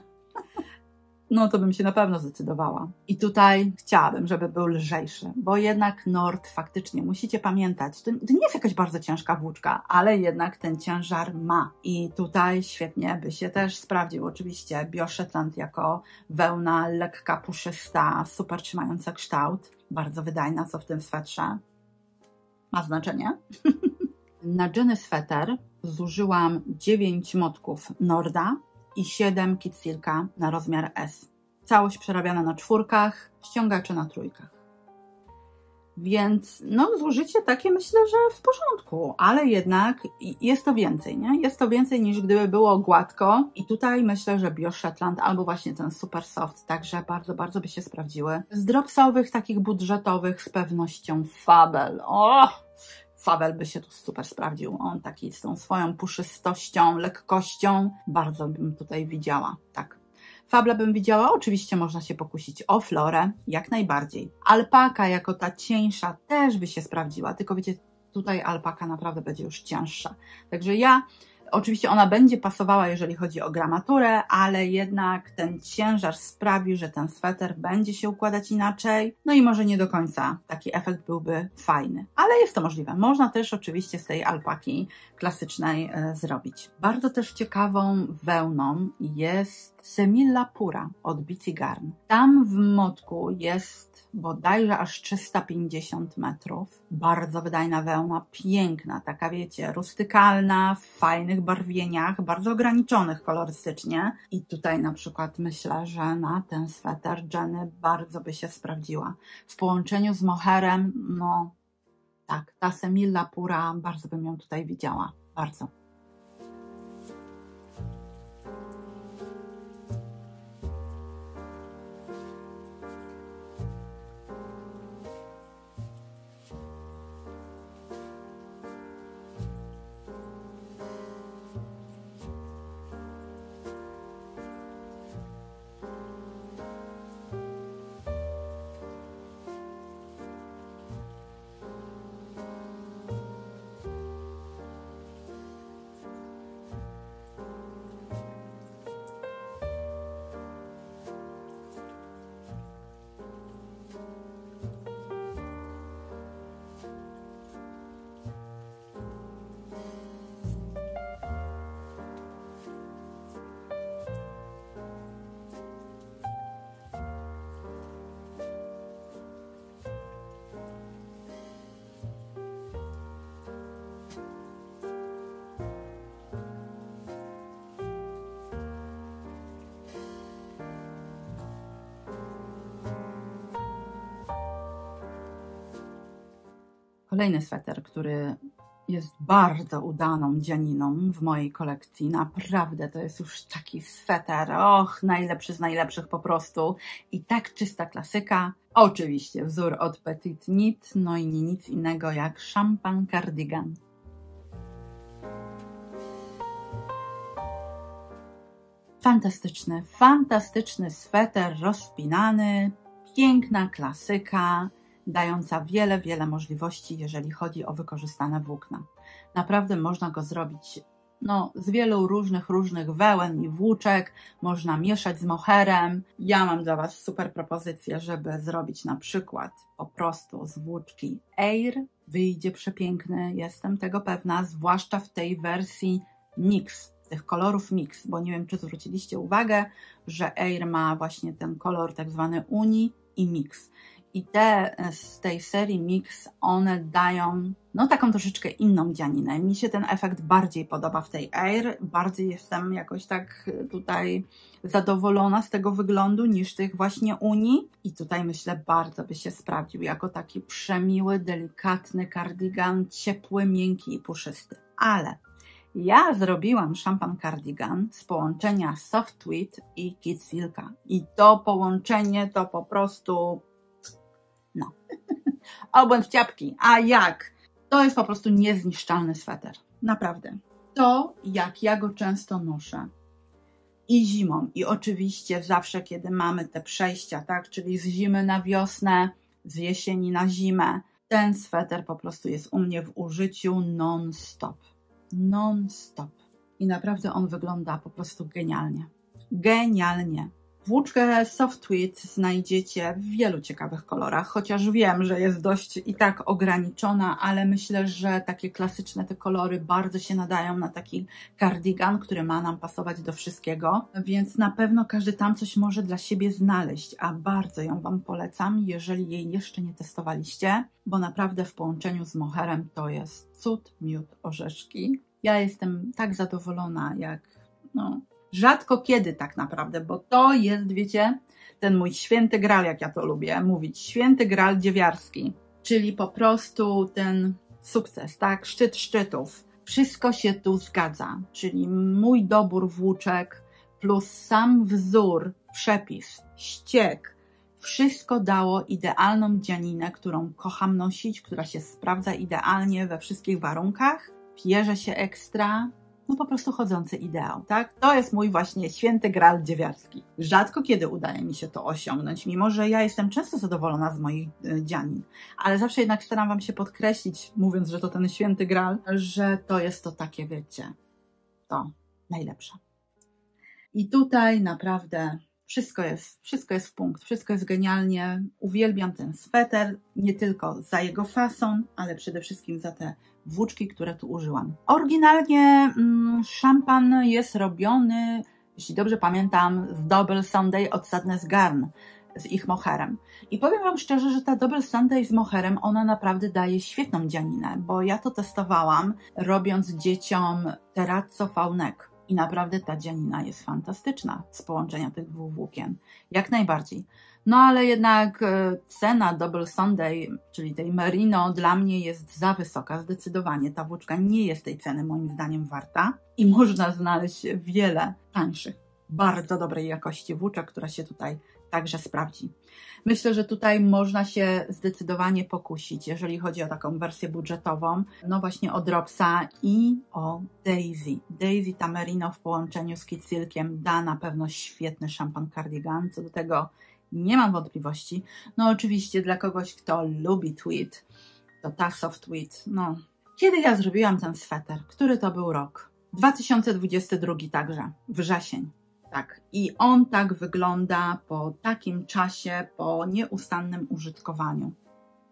no to bym się na pewno zdecydowała. I tutaj chciałabym, żeby był lżejszy, bo jednak Nord faktycznie, musicie pamiętać, to, to, nie jest jakaś bardzo ciężka włóczka, ale jednak ten ciężar ma. I tutaj świetnie by się też sprawdził oczywiście Bioshetland jako wełna lekka, puszysta, super trzymająca kształt, bardzo wydajna, co w tym swetrze. Ma znaczenie. Na Jenny sweter zużyłam 9 motków Norda, i 7 kitsilka na rozmiar S. Całość przerabiana na czwórkach, ściągacze na trójkach. Więc no, zużycie takie myślę, że w porządku, ale jednak jest to więcej, nie? Jest to więcej niż gdyby było gładko i tutaj myślę, że Bio Shetland albo właśnie ten Super Soft także bardzo, bardzo by się sprawdziły. Z dropsowych, takich budżetowych z pewnością Fabel. O! Fabel by się tu super sprawdził. On taki z tą swoją puszystością, lekkością, bardzo bym tutaj widziała. Tak. Fabla bym widziała, oczywiście można się pokusić o florę, jak najbardziej. Alpaka jako ta cieńsza też by się sprawdziła, tylko wiecie, tutaj alpaka naprawdę będzie już cięższa. Także ja Oczywiście ona będzie pasowała, jeżeli chodzi o gramaturę, ale jednak ten ciężar sprawi, że ten sweter będzie się układać inaczej. No i może nie do końca taki efekt byłby fajny, ale jest to możliwe. Można też oczywiście z tej alpaki klasycznej e, zrobić. Bardzo też ciekawą wełną jest Semilla Pura od Bici Garn. Tam w motku jest bodajże aż 350 metrów. Bardzo wydajna wełna, piękna, taka wiecie, rustykalna, w fajnych barwieniach, bardzo ograniczonych kolorystycznie. I tutaj na przykład myślę, że na ten sweter Jenny bardzo by się sprawdziła. W połączeniu z moherem, no tak, ta Semilla Pura bardzo bym ją tutaj widziała. Bardzo. Kolejny sweter, który jest bardzo udaną dzianiną w mojej kolekcji. Naprawdę to jest już taki sweter. Och, najlepszy z najlepszych po prostu. I tak czysta klasyka. Oczywiście wzór od Petit Knit, no i nie nic innego jak Champagne Cardigan. Fantastyczny, fantastyczny sweter rozpinany, piękna klasyka, dająca wiele, wiele możliwości, jeżeli chodzi o wykorzystane włókna. Naprawdę można go zrobić no, z wielu różnych, różnych wełen i włóczek. Można mieszać z moherem. Ja mam dla Was super propozycję, żeby zrobić na przykład po prostu z włóczki Air. Wyjdzie przepiękny, jestem tego pewna, zwłaszcza w tej wersji mix, tych kolorów mix, bo nie wiem, czy zwróciliście uwagę, że Air ma właśnie ten kolor tak zwany uni i mix. I te e, z tej serii Mix, one dają no taką troszeczkę inną dzianinę. Mi się ten efekt bardziej podoba w tej Air. Bardziej jestem jakoś tak tutaj zadowolona z tego wyglądu niż tych właśnie Uni. I tutaj myślę bardzo by się sprawdził jako taki przemiły, delikatny kardigan, ciepły, miękki i puszysty. Ale ja zrobiłam szampan cardigan z połączenia Soft i Kid Silka. I to połączenie to po prostu. Obłęd ciapki. A jak? To jest po prostu niezniszczalny sweter. Naprawdę. To, jak ja go często noszę. I zimą, i oczywiście zawsze, kiedy mamy te przejścia, tak? Czyli z zimy na wiosnę, z jesieni na zimę. Ten sweter po prostu jest u mnie w użyciu non-stop. Non-stop. I naprawdę on wygląda po prostu genialnie. Genialnie. Włóczkę Softweed znajdziecie w wielu ciekawych kolorach, chociaż wiem, że jest dość i tak ograniczona, ale myślę, że takie klasyczne te kolory bardzo się nadają na taki cardigan, który ma nam pasować do wszystkiego, więc na pewno każdy tam coś może dla siebie znaleźć, a bardzo ją Wam polecam, jeżeli jej jeszcze nie testowaliście, bo naprawdę w połączeniu z moherem to jest cud, miód, orzeszki. Ja jestem tak zadowolona, jak no, rzadko kiedy tak naprawdę, bo to jest, wiecie, ten mój święty gral, jak ja to lubię mówić, święty gral dziewiarski, czyli po prostu ten sukces, tak, szczyt szczytów. Wszystko się tu zgadza, czyli mój dobór włóczek plus sam wzór, przepis, ściek, wszystko dało idealną dzianinę, którą kocham nosić, która się sprawdza idealnie we wszystkich warunkach, pierze się ekstra, no po prostu chodzący ideał, tak? To jest mój właśnie święty gral dziewiarski. Rzadko kiedy udaje mi się to osiągnąć, mimo że ja jestem często zadowolona z moich y, dzianin, ale zawsze jednak staram Wam się podkreślić, mówiąc, że to ten święty gral, że to jest to takie, wiecie, to najlepsze. I tutaj naprawdę wszystko jest, wszystko jest w punkt, wszystko jest genialnie. Uwielbiam ten sweter, nie tylko za jego fason, ale przede wszystkim za te włóczki, które tu użyłam. Oryginalnie mm, szampan jest robiony, jeśli dobrze pamiętam, z Double Sunday od Sadness Garn z ich moherem. I powiem Wam szczerze, że ta Double Sunday z moherem, ona naprawdę daje świetną dzianinę, bo ja to testowałam, robiąc dzieciom terrazzo faunek i naprawdę ta dzianina jest fantastyczna z połączenia tych dwóch włókien. Jak najbardziej. No ale jednak e, cena Double Sunday, czyli tej Merino, dla mnie jest za wysoka. Zdecydowanie ta włóczka nie jest tej ceny moim zdaniem warta i można znaleźć wiele tańszych, bardzo dobrej jakości włóczek, która się tutaj także sprawdzi. Myślę, że tutaj można się zdecydowanie pokusić, jeżeli chodzi o taką wersję budżetową, no właśnie o Dropsa i o Daisy. Daisy Tamerino w połączeniu z Kid Silkiem da na pewno świetny szampan cardigan, co do tego nie mam wątpliwości. No oczywiście dla kogoś, kto lubi tweet, to ta soft tweet, no. Kiedy ja zrobiłam ten sweter? Który to był rok? 2022 także, wrzesień. Tak. I on tak wygląda po takim czasie, po nieustannym użytkowaniu.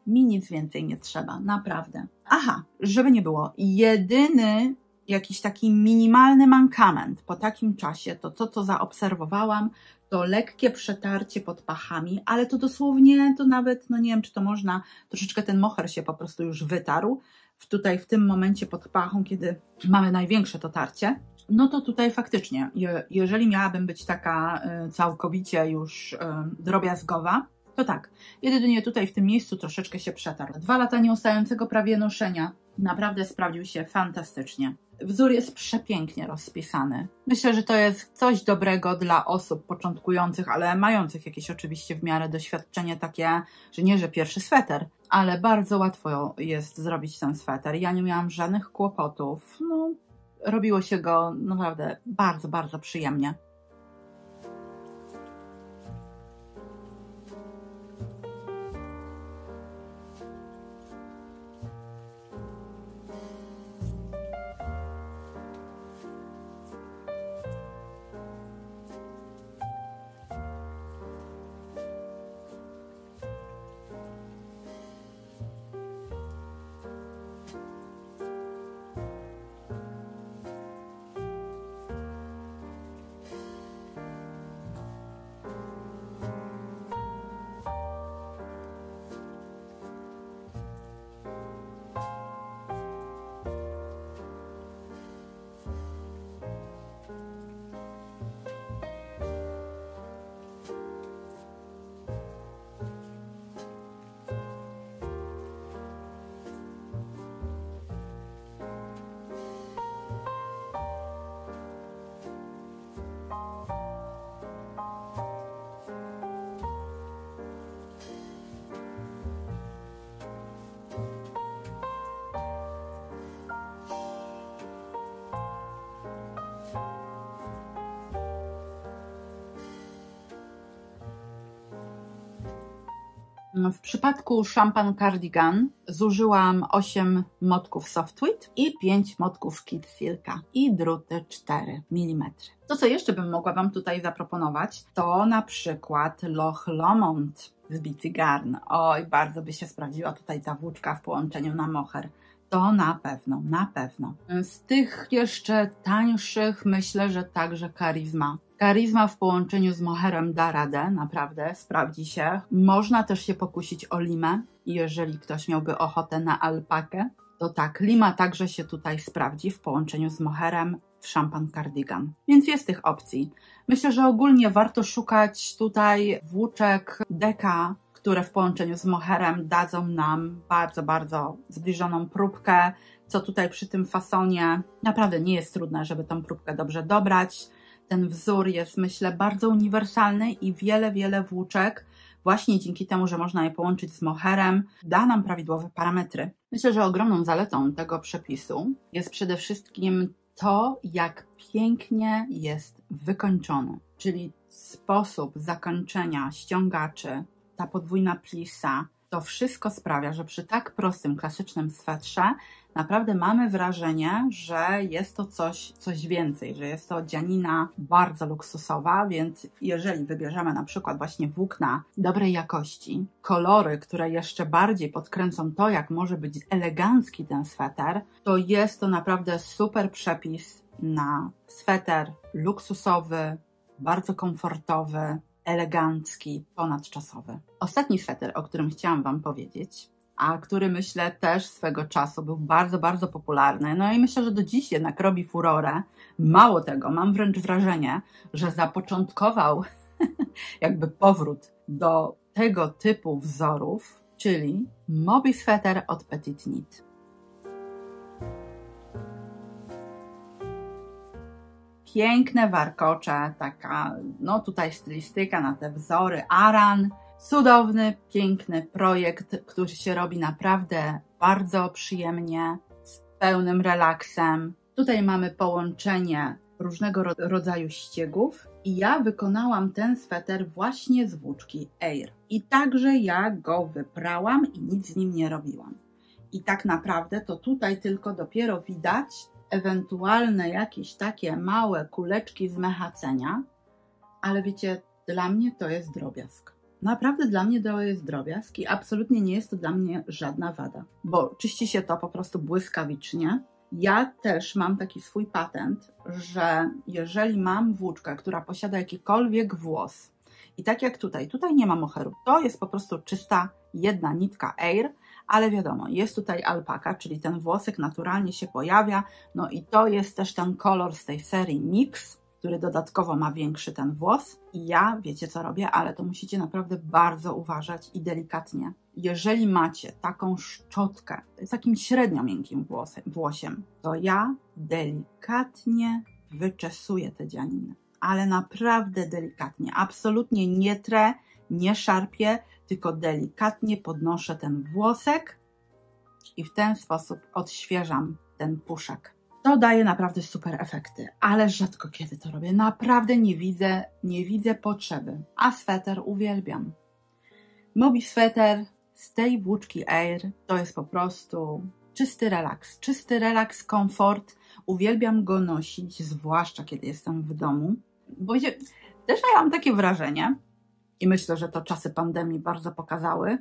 Mi nic więcej nie trzeba, naprawdę. Aha, żeby nie było. Jedyny jakiś taki minimalny mankament po takim czasie, to co zaobserwowałam, to lekkie przetarcie pod pachami, ale to dosłownie, to nawet, no nie wiem, czy to można, troszeczkę ten moher się po prostu już wytarł, w tutaj w tym momencie pod pachą, kiedy mamy największe to tarcie, no to tutaj faktycznie, jeżeli miałabym być taka y, całkowicie już y, drobiazgowa, To tak, jedynie tutaj w tym miejscu troszeczkę się przetarł. Dwa lata nieustającego prawie noszenia naprawdę sprawdził się fantastycznie. Wzór jest przepięknie rozpisany. Myślę, że to jest coś dobrego dla osób początkujących, ale mających jakieś oczywiście w miarę doświadczenie takie, że nie, że pierwszy sweter, ale bardzo łatwo jest zrobić ten sweter. Ja nie miałam żadnych kłopotów. No, robiło się go naprawdę bardzo, bardzo przyjemnie. W przypadku szampan cardigan zużyłam 8 motków softwit i 5 motków kit silka i druty 4 mm. To, co jeszcze bym mogła Wam tutaj zaproponować, to na przykład Loch Lomond z Bitsy Garn. Oj, bardzo by się sprawdziła tutaj ta włóczka w połączeniu na moher. To na pewno, na pewno. Z tych jeszcze tańszych myślę, że także karizma. Karizma w połączeniu z moherem da radę, naprawdę, sprawdzi się. Można też się pokusić o limę, jeżeli ktoś miałby ochotę na alpakę. To tak, lima także się tutaj sprawdzi w połączeniu z moherem w szampan cardigan. Więc jest tych opcji. Myślę, że ogólnie warto szukać tutaj włóczek deka, które w połączeniu z moherem dadzą nam bardzo, bardzo zbliżoną próbkę, co tutaj przy tym fasonie naprawdę nie jest trudne, żeby tą próbkę dobrze dobrać. Ten wzór jest, myślę, bardzo uniwersalny i wiele, wiele włóczek, właśnie dzięki temu, że można je połączyć z moherem, da nam prawidłowe parametry. Myślę, że ogromną zaletą tego przepisu jest przede wszystkim to, jak pięknie jest wykończony, czyli sposób zakończenia ściągaczy, ta podwójna plisa, to wszystko sprawia, że przy tak prostym, klasycznym swetrze naprawdę mamy wrażenie, że jest to coś, coś więcej, że jest to dzianina bardzo luksusowa, więc jeżeli wybierzemy na przykład właśnie włókna dobrej jakości, kolory, które jeszcze bardziej podkręcą to, jak może być elegancki ten sweter, to jest to naprawdę super przepis na sweter luksusowy, bardzo komfortowy, elegancki, ponadczasowy. Ostatni sweter, o którym chciałam Wam powiedzieć, a który myślę też swego czasu był bardzo, bardzo popularny. No i myślę, że do dziś jednak robi furorę. Mało tego, mam wręcz wrażenie, że zapoczątkował jakby powrót do tego typu wzorów, czyli Mobi Sweater od Petit Knit. Piękne warkocze, taka, no tutaj stylistyka na te wzory, aran, Cudowny, piękny projekt, który się robi naprawdę bardzo przyjemnie, z pełnym relaksem. Tutaj mamy połączenie różnego rodzaju ściegów i ja wykonałam ten sweter właśnie z włóczki Air. I także ja go wyprałam i nic z nim nie robiłam. I tak naprawdę to tutaj tylko dopiero widać ewentualne jakieś takie małe kuleczki z mechacenia, ale wiecie, dla mnie to jest drobiazg. Naprawdę dla mnie jest drobiazg i absolutnie nie jest to dla mnie żadna wada, bo czyści się to po prostu błyskawicznie. Ja też mam taki swój patent, że jeżeli mam włóczkę, która posiada jakikolwiek włos, i tak jak tutaj, tutaj nie ma moheru, to jest po prostu czysta jedna nitka air, ale wiadomo, jest tutaj alpaka, czyli ten włosek naturalnie się pojawia, no i to jest też ten kolor z tej serii Mix, który dodatkowo ma większy ten włos. I ja, wiecie co robię, ale to musicie naprawdę bardzo uważać i delikatnie. Jeżeli macie taką szczotkę z takim średnio miękkim włosem, włosiem, to ja delikatnie wyczesuję te dzianiny. Ale naprawdę delikatnie. Absolutnie nie trę, nie szarpię, tylko delikatnie podnoszę ten włosek i w ten sposób odświeżam ten puszek. To daje naprawdę super efekty, ale rzadko kiedy to robię. Naprawdę nie widzę, nie widzę potrzeby. A sweter uwielbiam. Mobi sweter z tej włóczki Air to jest po prostu czysty relaks. Czysty relaks, komfort. Uwielbiam go nosić, zwłaszcza kiedy jestem w domu. Bo wiecie, też ja mam takie wrażenie, i myślę, że to czasy pandemii bardzo pokazały,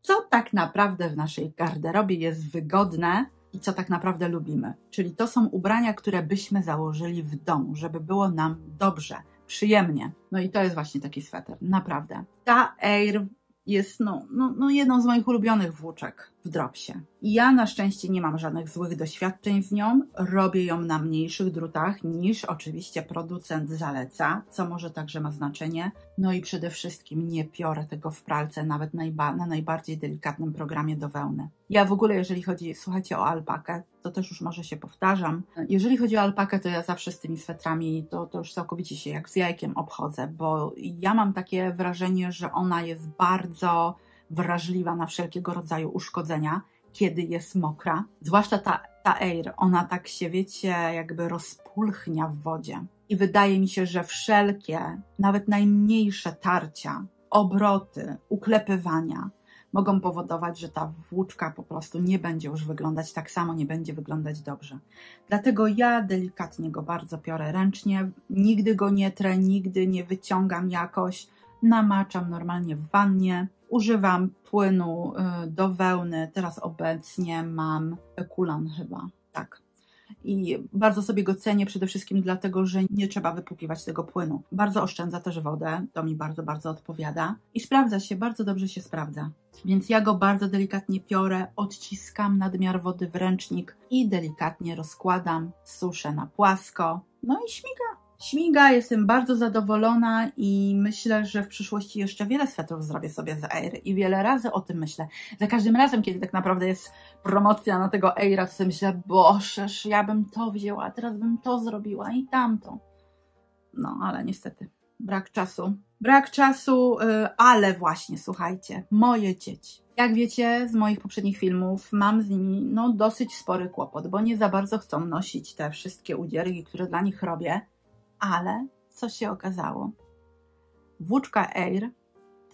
co tak naprawdę w naszej garderobie jest wygodne i co tak naprawdę lubimy. Czyli to są ubrania, które byśmy założyli w domu, żeby było nam dobrze, przyjemnie. No i to jest właśnie taki sweter, naprawdę. Ta Air jest no, no, no jedną z moich ulubionych włóczek w dropsie. Ja na szczęście nie mam żadnych złych doświadczeń z nią. Robię ją na mniejszych drutach niż oczywiście producent zaleca, co może także ma znaczenie. No i przede wszystkim nie piorę tego w pralce, nawet najba na najbardziej delikatnym programie do wełny. Ja w ogóle, jeżeli chodzi, słuchajcie, o alpakę, to też już może się powtarzam. Jeżeli chodzi o alpakę, to ja zawsze z tymi swetrami to, to już całkowicie się jak z jajkiem obchodzę, bo ja mam takie wrażenie, że ona jest bardzo wrażliwa na wszelkiego rodzaju uszkodzenia, kiedy jest mokra. Zwłaszcza ta, ta Air, ona tak się, wiecie, jakby rozpulchnia w wodzie. I wydaje mi się, że wszelkie, nawet najmniejsze tarcia, obroty, uklepywania mogą powodować, że ta włóczka po prostu nie będzie już wyglądać tak samo, nie będzie wyglądać dobrze. Dlatego ja delikatnie go bardzo piorę ręcznie, nigdy go nie trę, nigdy nie wyciągam jakoś, namaczam normalnie w wannie, używam płynu y, do wełny, teraz obecnie mam Kulan chyba, tak. I bardzo sobie go cenię przede wszystkim dlatego, że nie trzeba wypłukiwać tego płynu. Bardzo oszczędza też wodę, to mi bardzo, bardzo odpowiada. I sprawdza się, bardzo dobrze się sprawdza. Więc ja go bardzo delikatnie piorę, odciskam nadmiar wody w ręcznik i delikatnie rozkładam, suszę na płasko. No i śmiga śmiga, jestem bardzo zadowolona i myślę, że w przyszłości jeszcze wiele swetrów zrobię sobie z Air i wiele razy o tym myślę. Za każdym razem, kiedy tak naprawdę jest promocja na tego Aira, to sobie myślę, bożeż, ja bym to wzięła, teraz bym to zrobiła i tamto. No, ale niestety, brak czasu. Brak czasu, y, ale właśnie, słuchajcie, moje dzieci. Jak wiecie z moich poprzednich filmów, mam z nimi no, dosyć spory kłopot, bo nie za bardzo chcą nosić te wszystkie udziergi, które dla nich robię ale co się okazało? Włóczka Air,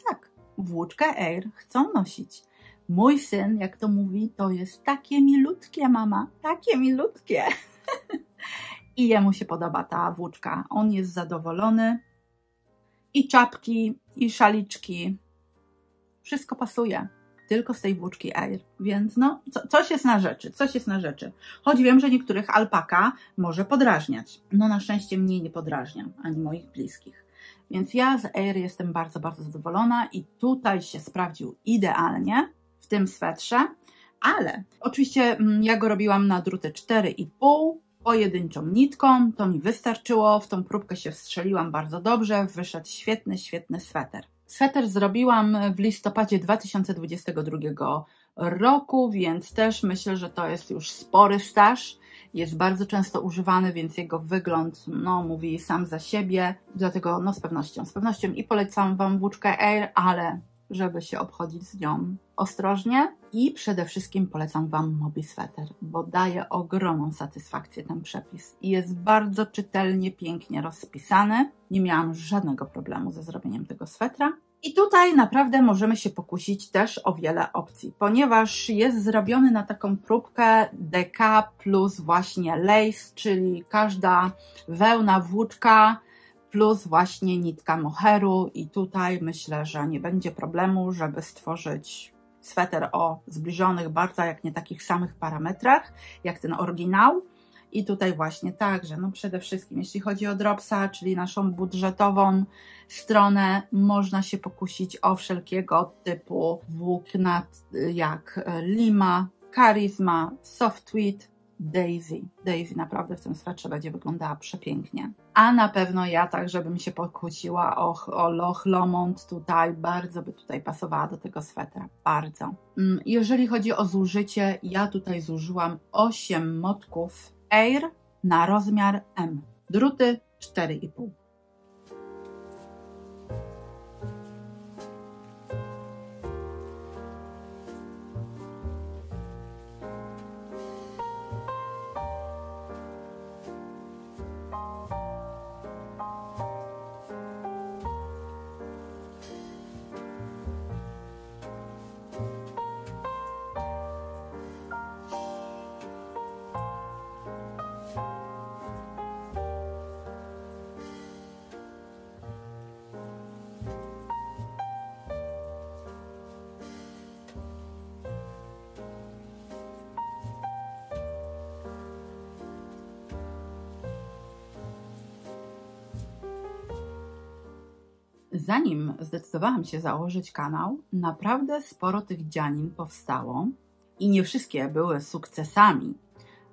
tak, włóczkę Air chcą nosić. Mój syn, jak to mówi, to jest takie milutkie, mama, takie milutkie. I jemu się podoba ta włóczka. On jest zadowolony. I czapki, i szaliczki. Wszystko pasuje tylko z tej włóczki Air. Więc no, co, coś jest na rzeczy, coś jest na rzeczy. Choć wiem, że niektórych alpaka może podrażniać. No na szczęście mnie nie podrażnia, ani moich bliskich. Więc ja z Air jestem bardzo, bardzo zadowolona i tutaj się sprawdził idealnie w tym swetrze, ale oczywiście mm, ja go robiłam na druty 4,5 pojedynczą nitką, to mi wystarczyło, w tą próbkę się wstrzeliłam bardzo dobrze, wyszedł świetny, świetny sweter. Sweter zrobiłam w listopadzie 2022 roku, więc też myślę, że to jest już spory staż. Jest bardzo często używany, więc jego wygląd no, mówi sam za siebie. Dlatego no, z pewnością, z pewnością i polecam Wam włóczkę Air, ale żeby się obchodzić z nią ostrożnie i przede wszystkim polecam Wam Mobi Sweater, bo daje ogromną satysfakcję ten przepis i jest bardzo czytelnie, pięknie rozpisany. Nie miałam żadnego problemu ze zrobieniem tego swetra. I tutaj naprawdę możemy się pokusić też o wiele opcji, ponieważ jest zrobiony na taką próbkę DK plus właśnie lace, czyli każda wełna, włóczka plus właśnie nitka moheru i tutaj myślę, że nie będzie problemu, żeby stworzyć sweter o zbliżonych bardzo, jak nie takich samych parametrach, jak ten oryginał. I tutaj właśnie także, no przede wszystkim jeśli chodzi o dropsa, czyli naszą budżetową stronę, można się pokusić o wszelkiego typu włókna jak Lima, Charisma, Softwit, Daisy. Daisy naprawdę w tym swetrze będzie wyglądała przepięknie. A na pewno ja także bym się pokłóciła o, o Loch Lomond tutaj. Bardzo by tutaj pasowała do tego swetra. Bardzo. Mm, jeżeli chodzi o zużycie, ja tutaj zużyłam 8 motków Air na rozmiar M. Druty 4,5. Zanim zdecydowałam się założyć kanał, naprawdę sporo tych dzianin powstało i nie wszystkie były sukcesami,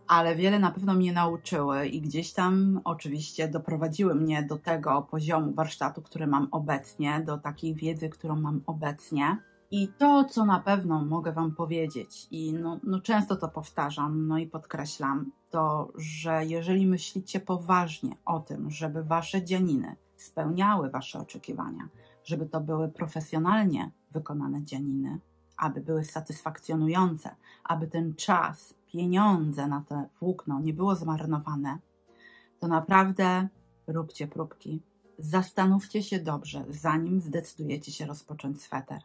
ale wiele na pewno mnie nauczyły i gdzieś tam oczywiście doprowadziły mnie do tego poziomu warsztatu, który mam obecnie, do takiej wiedzy, którą mam obecnie. I to, co na pewno mogę Wam powiedzieć, i no, no często to powtarzam, no i podkreślam, to, że jeżeli myślicie poważnie o tym, żeby Wasze dzianiny spełniały Wasze oczekiwania, żeby to były profesjonalnie wykonane dzianiny, aby były satysfakcjonujące, aby ten czas, pieniądze na te włókno nie było zmarnowane, to naprawdę róbcie próbki. Zastanówcie się dobrze, zanim zdecydujecie się rozpocząć sweter.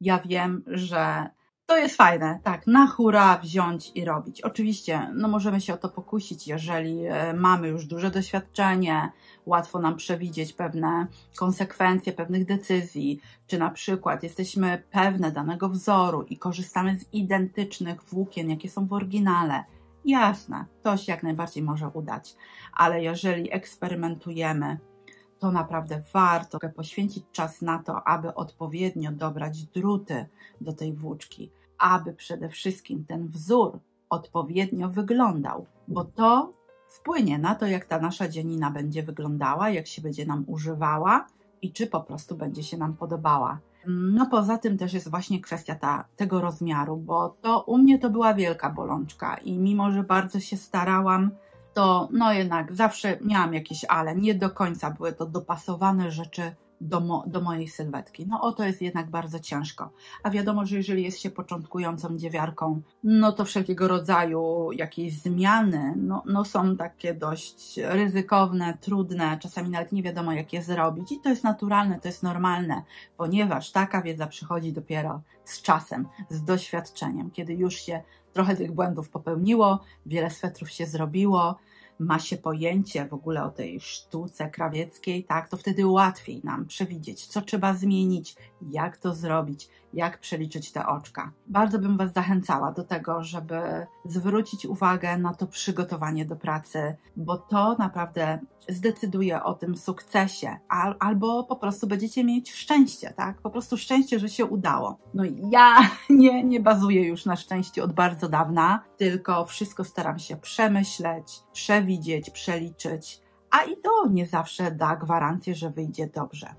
Ja wiem, że to jest fajne, tak, na hura wziąć i robić. Oczywiście, no możemy się o to pokusić, jeżeli e, mamy już duże doświadczenie, łatwo nam przewidzieć pewne konsekwencje pewnych decyzji, czy na przykład jesteśmy pewne danego wzoru i korzystamy z identycznych włókien, jakie są w oryginale. Jasne, to się jak najbardziej może udać, ale jeżeli eksperymentujemy, to naprawdę warto poświęcić czas na to, aby odpowiednio dobrać druty do tej włóczki, aby przede wszystkim ten wzór odpowiednio wyglądał, bo to wpłynie na to, jak ta nasza dzienina będzie wyglądała, jak się będzie nam używała i czy po prostu będzie się nam podobała. No poza tym też jest właśnie kwestia ta, tego rozmiaru, bo to u mnie to była wielka bolączka i mimo, że bardzo się starałam, to no jednak zawsze miałam jakieś ale, nie do końca były to dopasowane rzeczy do, mo, do mojej sylwetki. No o to jest jednak bardzo ciężko. A wiadomo, że jeżeli jest się początkującą dziewiarką, no to wszelkiego rodzaju jakieś zmiany no, no są takie dość ryzykowne, trudne, czasami nawet nie wiadomo jak je zrobić i to jest naturalne, to jest normalne, ponieważ taka wiedza przychodzi dopiero z czasem, z doświadczeniem, kiedy już się trochę tych błędów popełniło, wiele swetrów się zrobiło, ma się pojęcie w ogóle o tej sztuce krawieckiej, tak, to wtedy łatwiej nam przewidzieć, co trzeba zmienić, jak to zrobić, jak przeliczyć te oczka. Bardzo bym Was zachęcała do tego, żeby zwrócić uwagę na to przygotowanie do pracy, bo to naprawdę zdecyduje o tym sukcesie, al albo po prostu będziecie mieć szczęście, tak? Po prostu szczęście, że się udało. No ja nie, nie bazuję już na szczęściu od bardzo dawna, tylko wszystko staram się przemyśleć, przewidzieć, przeliczyć, a i to nie zawsze da gwarancję, że wyjdzie dobrze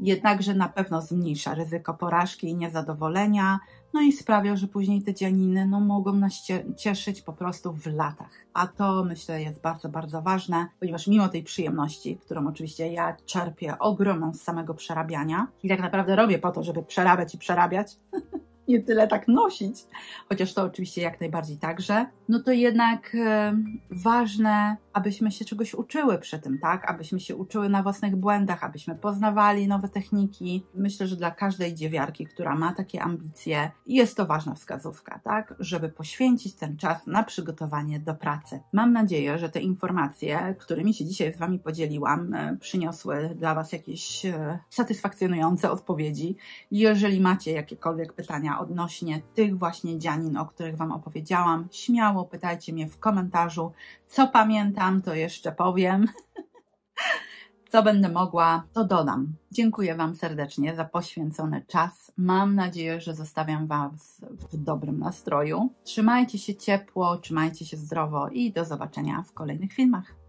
jednakże na pewno zmniejsza ryzyko porażki i niezadowolenia, no i sprawia, że później te dzianiny no, mogą nas cieszyć po prostu w latach. A to myślę jest bardzo, bardzo ważne, ponieważ mimo tej przyjemności, którą oczywiście ja czerpię ogromną z samego przerabiania i tak naprawdę robię po to, żeby przerabiać i przerabiać, nie tyle tak nosić, chociaż to oczywiście jak najbardziej także, no to jednak e, ważne, abyśmy się czegoś uczyły przy tym, tak? Abyśmy się uczyły na własnych błędach, abyśmy poznawali nowe techniki. Myślę, że dla każdej dziewiarki, która ma takie ambicje, jest to ważna wskazówka, tak? Żeby poświęcić ten czas na przygotowanie do pracy. Mam nadzieję, że te informacje, którymi się dzisiaj z Wami podzieliłam, e, przyniosły dla Was jakieś e, satysfakcjonujące odpowiedzi. Jeżeli macie jakiekolwiek pytania odnośnie tych właśnie dzianin, o których Wam opowiedziałam, śmiało pytajcie mnie w komentarzu. Co pamiętam, to jeszcze powiem. Co będę mogła, to dodam. Dziękuję Wam serdecznie za poświęcony czas. Mam nadzieję, że zostawiam Was w dobrym nastroju. Trzymajcie się ciepło, trzymajcie się zdrowo i do zobaczenia w kolejnych filmach.